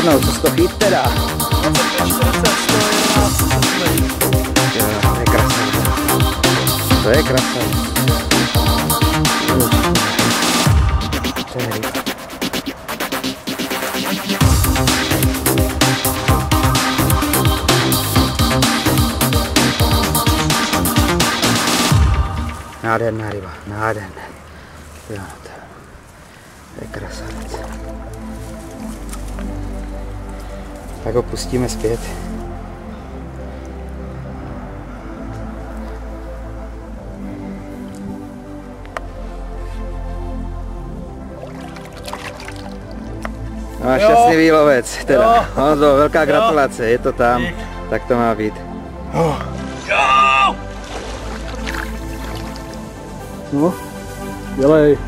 Jednou, co to chyt teda? 25, 40, 111, Jo, to je krása. To je ryb. Nádherná ryba, nádherná. Jo, to, je krasavec. Tak ho pustíme zpět. No a šťastný lovec, teda. Jo. Honzo, velká gratulace, je to tam. Dík. Tak to má být. Jo! No, dělej.